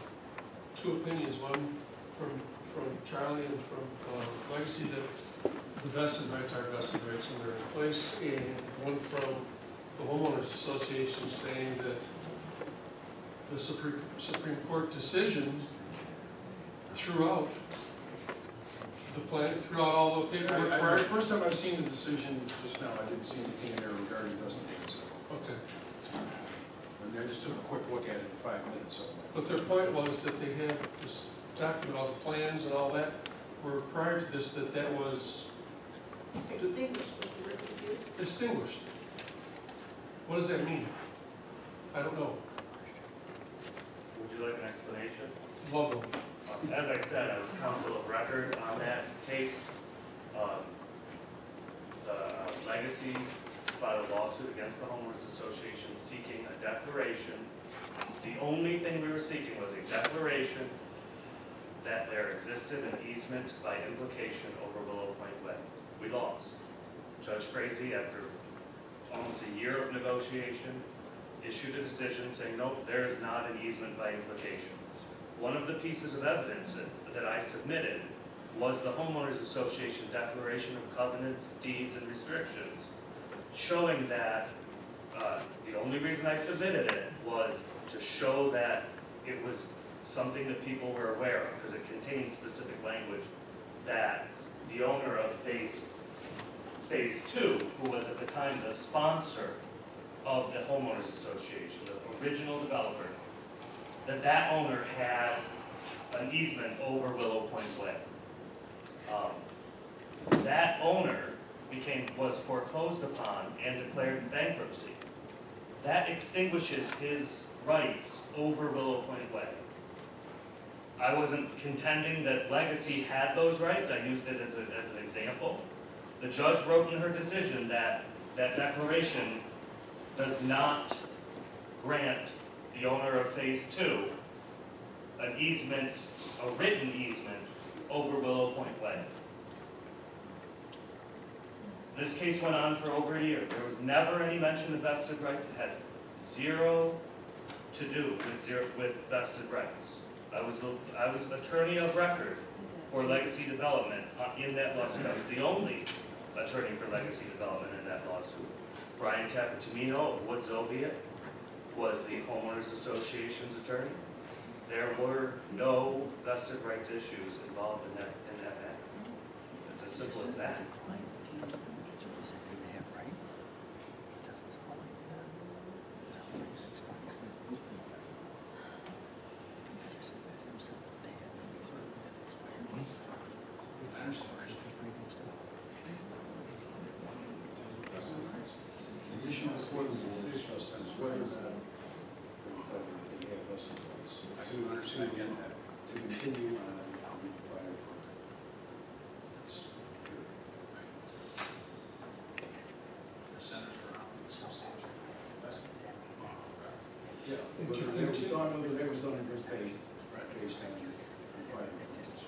two opinions, one from, from Charlie and from uh, Legacy that the vested rights are vested rights and they're in place, and one from the homeowners association saying that the Supreme, Supreme Court decision throughout the plan, throughout all the paperwork I- I- The first time I've seen the decision just now, I didn't see anything in there regarding vested rights. Okay, I mean, I just took a quick look at it in five minutes, so. but their point was that they had this document, all the plans and all that, were prior to this, that that was extinguished was the word that's used. distinguished. What does that mean? I don't know. Would you like an explanation? Love them. Um, As I said, I was counsel of record on that case. Um, The legacy filed a lawsuit against the homeowners association seeking a declaration. The only thing we were seeking was a declaration that there existed an easement by implication over Willow Point Way. We lost. Judge Frazee, after almost a year of negotiation, issued a decision saying, nope, there is not an easement by implication. One of the pieces of evidence that, that I submitted was the homeowners association declaration of covenants, deeds, and restrictions, showing that, uh, the only reason I submitted it was to show that it was something that people were aware of, because it contains specific language that the owner of phase, phase two, who was at the time the sponsor of the homeowners association, the original developer, that that owner had an easement over Willow Point Way. Um, That owner became, was foreclosed upon and declared bankruptcy. That extinguishes his rights over Willow Point Way. I wasn't contending that Legacy had those rights, I used it as a, as an example. The judge wrote in her decision that, that declaration does not grant the owner of phase two an easement, a written easement over Willow Point Way. This case went on for over a year. There was never any mention of vested rights. It had zero to do with zero, with vested rights. I was, the I was attorney of record for legacy development in that lawsuit. I was the only attorney for legacy development in that lawsuit. Brian Capitamino of Woods Oviatt was the homeowners association's attorney. There were no vested rights issues involved in that, in that matter. It's as simple as that. The issue before the board is whether or not they have vested rights. To, to, to continue on the prior program. That's Yeah, whether that was done, whether that was done in good faith, based on on prior permits.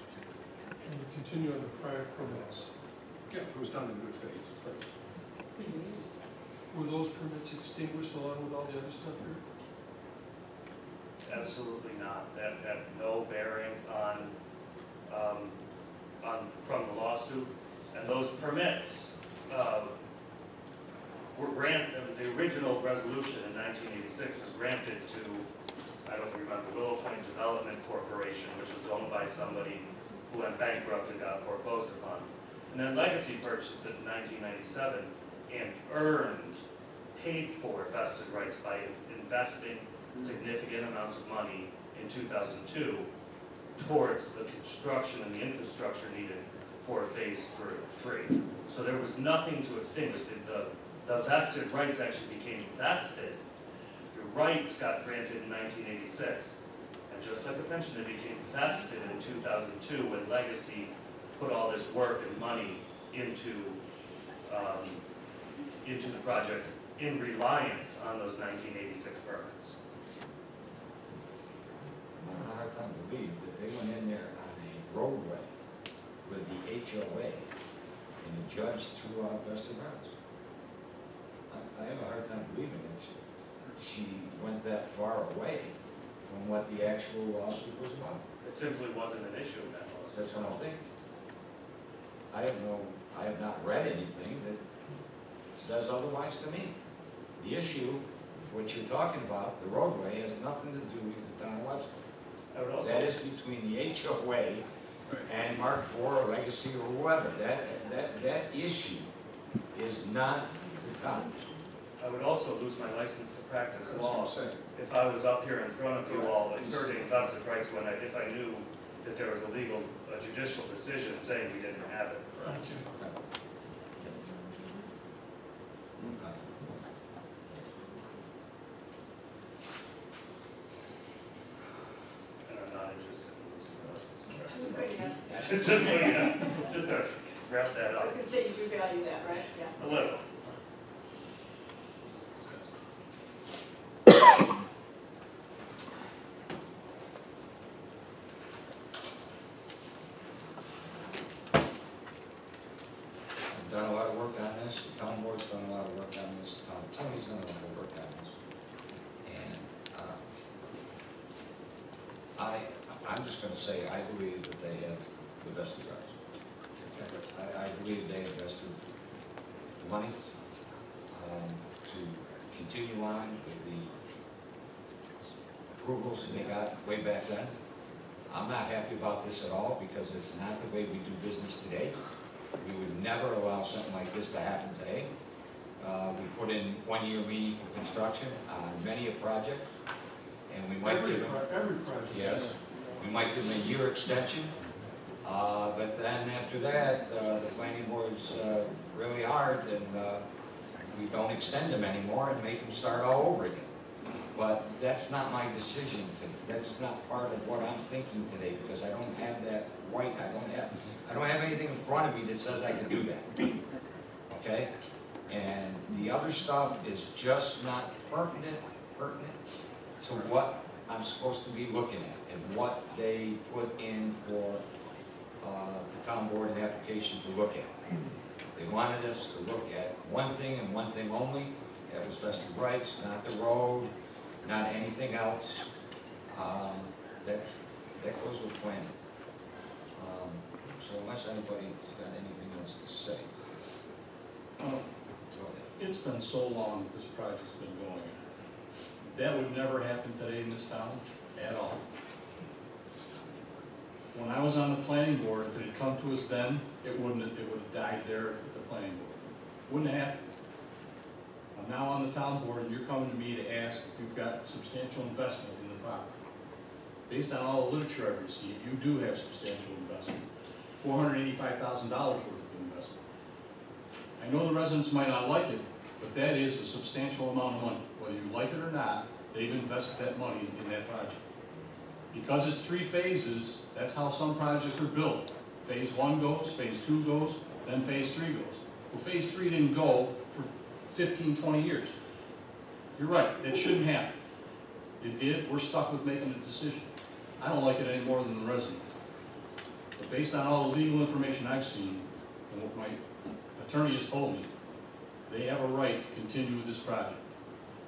And you continue on the prior permits. Yeah, it was done in good faith. Were those permits extinguished along with all the other stuff here? Absolutely not. That had no bearing on, um, on, from the lawsuit. And those permits, uh, were granted, the original resolution in nineteen eighty-six was granted to, I don't remember, Willow Point Development Corporation, which was owned by somebody who went bankrupt and got foreclosed upon. And then Legacy purchased it in nineteen ninety-seven and earned, paid for vested rights by investing significant amounts of money in two thousand two towards the construction and the infrastructure needed for phase three. So there was nothing to extinguish. The, the vested rights actually became vested. Rights got granted in nineteen eighty-six. And just like I mentioned, they became vested in two thousand two when Legacy put all this work and money into, um, into the project in reliance on those nineteen eighty-six permits. I how come to believe that they went in there on a roadway with the HOA and the judge threw out vested rights. I, I have a hard time believing that she, she went that far away from what the actual lawsuit was about. It simply wasn't an issue in that lawsuit. That's what I'm thinking. I have no, I have not read anything that says otherwise to me. The issue, what you're talking about, the roadway, has nothing to do with the town of Webster. I would also. That is between the HOA and Mark IV or Legacy or whoever. That, that, that issue is not the town. I would also lose my license to practice That's what law I'm saying. if I was up here in front of you all asserting vested rights when I, if I knew that there was a legal, a judicial decision saying we didn't have it. Thank. And I'm not interested in losing my license to practice Just law. so you. <laughs> Just so you know, just to wrap that I up was gonna say, you do value that, right? Yeah. a little. Done a lot of work on this, the town done a lot of work on this, Tom, Tony's done a lot of work on this. And, uh, I, I'm just gonna say, I believe that they have the vested rights. I, I believe they invested money, um, to continue on with the approvals they got way back then. I'm not happy about this at all, because it's not the way we do business today. We would never allow something like this to happen today. Uh, we put in one-year meaningful construction on many a project, and we might Every, give them, every project. Yes. we might give them a year extension. Uh, but then after that, uh, the planning board's, uh, really hard, and, uh, we don't extend them anymore and make them start all over again. But that's not my decision today. that's not part of what I'm thinking today, because I don't have that right, I don't have, I don't have anything in front of me that says I can do that. Okay? And the other stuff is just not pertinent, pertinent to what I'm supposed to be looking at, and what they put in for, uh, the town board and application to look at. They wanted us to look at one thing and one thing only, that was vested rights, not the road, not anything else. Um, That, that goes with planning. Um, So unless anybody's got anything else to say, Uh, go ahead. It's been so long that this project's been going. That would never happen today in this town at all. When I was on the planning board, if it had come to us then, it wouldn't, have- it would have died there at the planning board. Wouldn't have happened. I'm now on the town board and you're coming to me to ask if you've got substantial investment in the property. Based on all the literature I've received, you do have substantial investment, four hundred eighty-five thousand dollars worth of investment. I know the residents might not like it, but that is a substantial amount of money. Whether you like it or not, they've invested that money in that project. Because it's three phases, that's how some projects are built. Phase one goes, phase two goes, then phase three goes. Well, phase three didn't go for 15, 20 years. You're right, it shouldn't happen. It did, we're stuck with making a decision. I don't like it any more than the residents. But based on all the legal information I've seen, and what my attorney has told me, they have a right to continue with this project.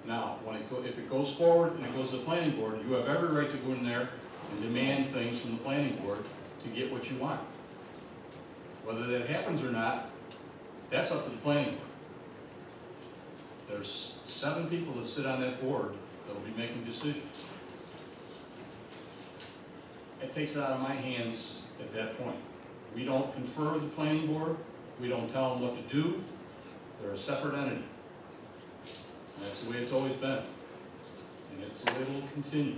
Now, when it go, if it goes forward and it goes to the planning board, you have every right to go in there and demand things from the planning board to get what you want. Whether that happens or not, that's up to the planning board. There's seven people that sit on that board that'll be making decisions. It takes it out of my hands at that point. We don't confer with the planning board, we don't tell them what to do, they're a separate entity. And that's the way it's always been. And it's the way it will continue.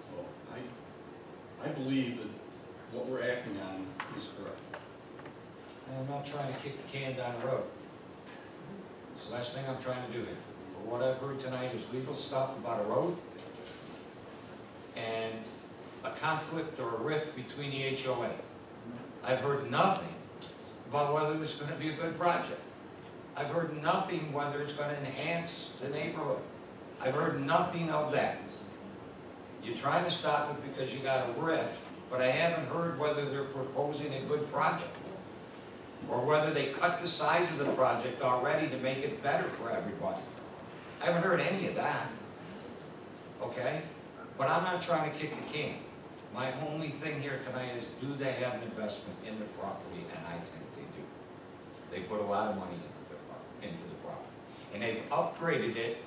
So I, I believe that what we're acting on is correct. And I'm not trying to kick the can down the road. It's the last thing I'm trying to do here. But what I've heard tonight is legal stuff about a road and a conflict or a rift between the HOA. I've heard nothing about whether it's gonna be a good project. I've heard nothing whether it's gonna enhance the neighborhood. I've heard nothing of that. You're trying to stop it because you got a rift, but I haven't heard whether they're proposing a good project or whether they cut the size of the project already to make it better for everybody. I haven't heard any of that, okay? But I'm not trying to kick the can. My only thing here tonight is, do they have an investment in the property? And I think they do. They put a lot of money into the, into the property. And they've upgraded it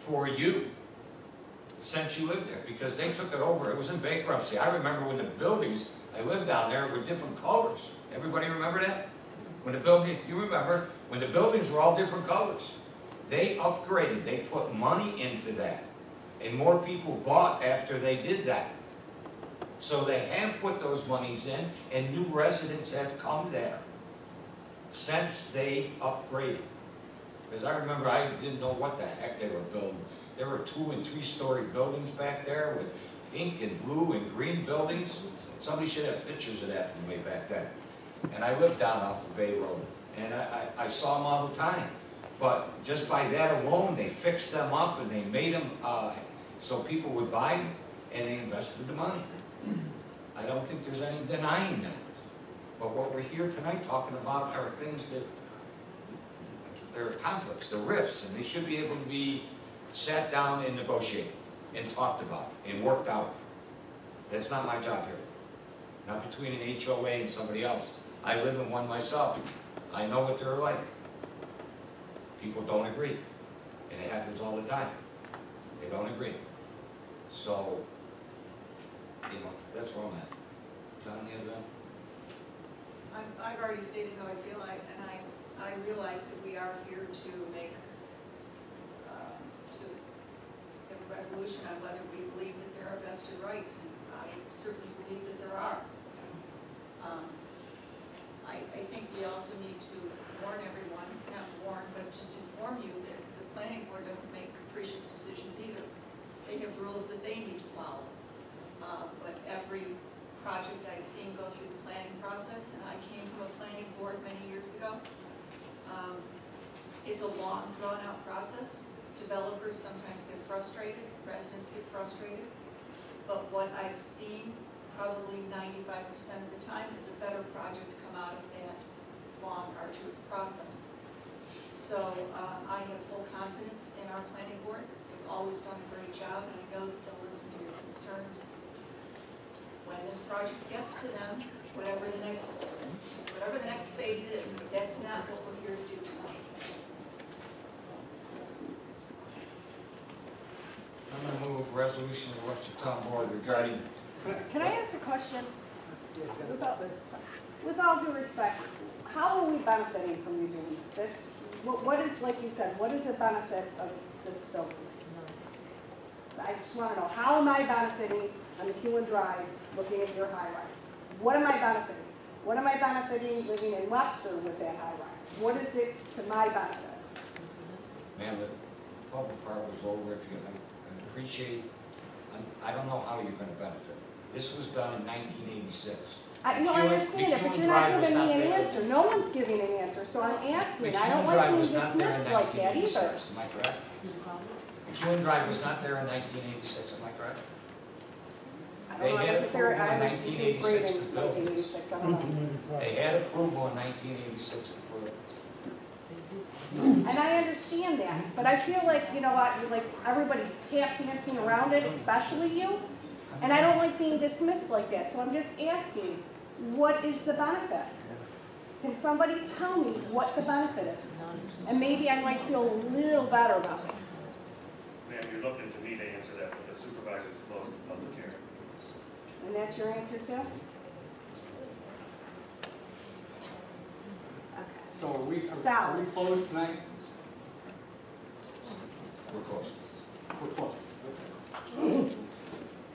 for you since you lived there, because they took it over, it was in bankruptcy. I remember when the buildings, I lived down there, were different colors. Everybody remember that? When the building, you remember, when the buildings were all different colors. They upgraded, they put money into that. And more people bought after they did that. So they have put those monies in, and new residents have come there since they upgraded. Because I remember, I didn't know what the heck they were building. There were two and three-story buildings back there with pink and blue and green buildings. Somebody should have pictures of that from way back then. And I lived down off of Bay Road, and I, I, I saw them all the time. But just by that alone, they fixed them up and they made them, uh, so people would buy them, and they invested the money. I don't think there's any denying that. But what we're here tonight talking about are things that, there are conflicts, the rifts, and they should be able to be sat down and negotiated, and talked about, and worked out. That's not my job here. Not between an HOA and somebody else. I live in one myself. I know what they're like. People don't agree, and it happens all the time. They don't agree. So, you know, that's where I'm at. John, the other end? I've, already stated how I feel, I, and I, I realize that we are here to make, um, to a resolution on whether we believe that there are vested rights, and I certainly believe that there are. Um, I, I think we also need to warn everyone, not warn, but just inform you that the planning board doesn't make capricious decisions either. They have rules that they need to follow. Uh, but every project I've seen go through the planning process, and I came from a planning board many years ago. Um, It's a long, drawn-out process. Developers sometimes get frustrated, residents get frustrated. But what I've seen probably ninety-five percent of the time, is a better project out of that long arduous process. So uh, I have full confidence in our planning board. They've always done a great job, and I know that they'll listen to your concerns. When this project gets to them, whatever the next, whatever the next phase is, but that's not what we're here to do tonight. I'm gonna move resolution of the Webster Town Board regarding, Can I ask a question? Without, with all due respect, how are we benefiting from you doing this? This, what, what is, like you said, what is the benefit of this building? I just wanna know, how am I benefiting on the Hewin Drive, looking at your high rise? What am I benefiting? What am I benefiting living in Webster with that high rise? What is it to my benefit? man, the public part was over, if you, I appreciate, I- don't know how you're gonna benefit. This was done in nineteen eighty-six. I, no, I understand it, but you're not Drive was giving me an there. answer. No one's giving an answer, so I'm asking. I don't like Drive being was not there in dismissed like that 1986, either. Am I correct? Hewin Drive was not there in nineteen eighty-six, am I correct? I They don't know, I had was there, approval in I was in eighth 1986 grade in build nineteen I don't know. They had approval in nineteen eighty-six to put it. And I understand that, but I feel like, you know what, you like, everybody's tap dancing around it, especially you. And I don't like being dismissed like that, so I'm just asking, what is the benefit? Can somebody tell me what the benefit is? And maybe I might feel a little better about it. Ma'am, you're looking to me to answer that, but the supervisors closed the public hearing. And that's your answer too? Okay. So are we, are- are we closed tonight? We're close. We're closed.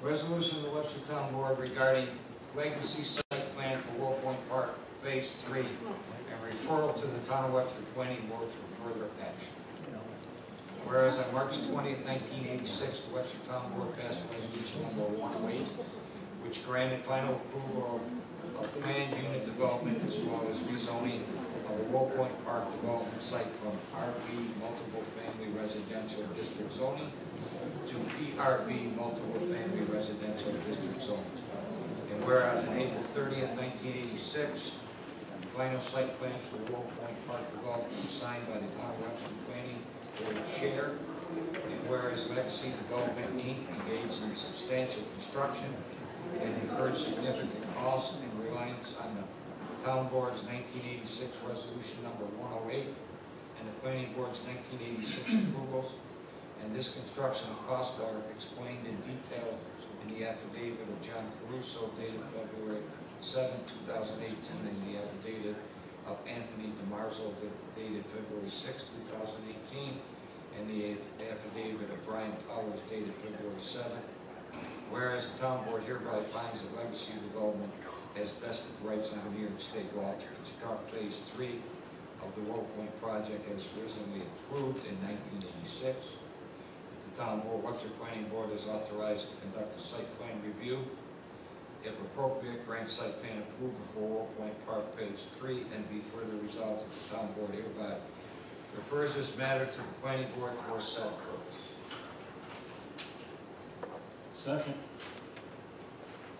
Resolution of the Webster Town Board regarding legacy site plan for Willow Point Park Phase Three and referral to the Town of Webster Planning Board for further action. Whereas on March 20, nineteen eighty-six, the Webster Town Board passed resolution number one oh eight, which granted final approval of planned unit development as well as rezoning of the Willow Point Park development site from RB multiple family residential district zoning to PRB multiple family residential district zoning. And whereas on April thirtieth, nineteen eighty-six, final site plans for Willow Point Park development was signed by the Town of Webster Planning Board Chair. And whereas Legacy Development Inc. engaged in substantial construction and incurred significant costs and reliance on the Town Board's nineteen eighty-six resolution number one oh eight and the Planning Board's nineteen eighty-six approvals. And this construction costs are explained in detail in the affidavit of John Caruso dated February 7, 2018, and the affidavit of Anthony DiMarzo dated February 6, 2018, and the affidavit of Brian Powers dated February 7. Whereas the town board hereby finds that Legacy Development has vested rights under New York State law to construct Phase 3 of the Willow Point project as originally approved in 1986. The town board, Webster Planning Board is authorized to conduct a site plan review. If appropriate, grant site plan approval for Willow Point Park Phase Three and be further resolved that the town board hereby refers this matter to the planning board for said purpose. Second.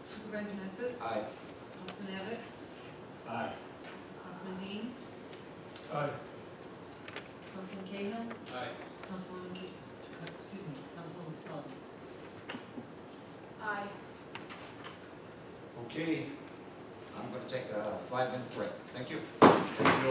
Supervisor Nesbitt? Aye. Councilman Abbott? Aye. Councilman Dean? Aye. Councilman Cahill? Aye. Councilwoman, Ke- excuse me, Councilwoman Cullen? Aye. Okay, I'm gonna take a five-minute break. Thank you.